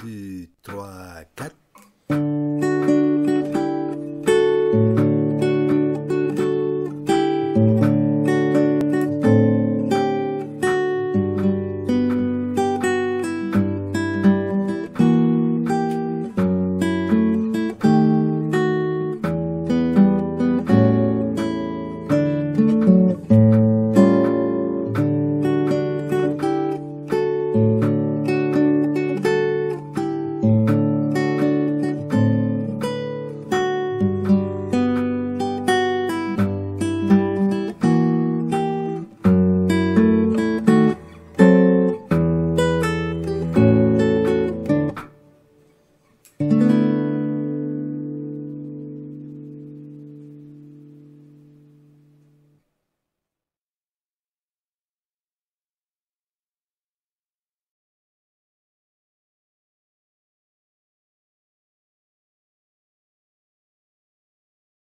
2, 3, 4.